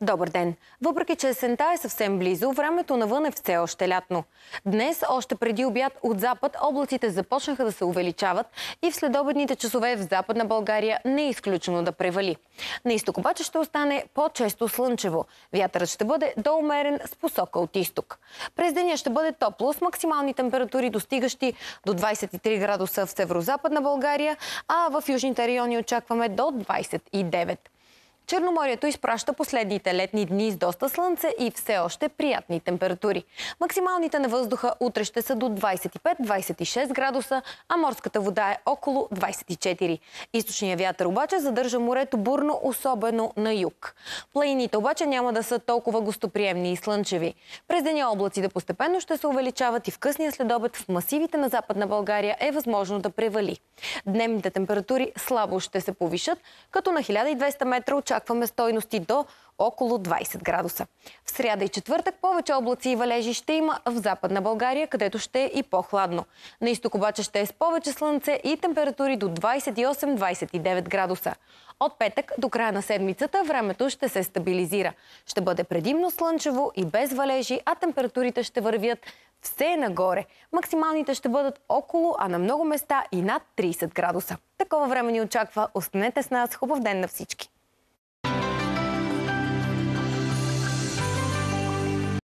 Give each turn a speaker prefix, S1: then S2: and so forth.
S1: Добър ден! Въпреки, че есента е съвсем близо, времето навън е все още лятно. Днес, още преди обяд от запад, облаците започнаха да се увеличават и в следобедните часове в западна България не е изключено да превали. На изток обаче ще остане по-често слънчево. Вятърът ще бъде доумерен с посока от изток. През деня ще бъде топло с максимални температури достигащи до 23 градуса в северо-западна България, а в южните райони очакваме до 29. Черноморието изпраща последните летни дни с доста слънце и все още приятни температури. Максималните на въздуха утре ще са до 25-26 градуса, а морската вода е около 24. Източният вятър обаче задържа морето бурно, особено на юг. Плаините обаче няма да са толкова гостоприемни и слънчеви. През деня облаците постепенно ще се увеличават и в късния следобед в масивите на Западна България е възможно да превали. Дневните температури слабо ще се повишат, като на 1200 метра очакваме стойности до около 20 градуса. В сряда и четвъртък повече облаци и валежи ще има в Западна България, където ще е и по-хладно. На изток обаче ще е с повече слънце и температури до 28-29 градуса. От петък до края на седмицата времето ще се стабилизира. Ще бъде предимно слънчево и без валежи, а температурите ще вървят все нагоре. Максималните ще бъдат около, а на много места и над 30 градуса. Такова време ни очаква. Останете с нас. Хубав ден на всички!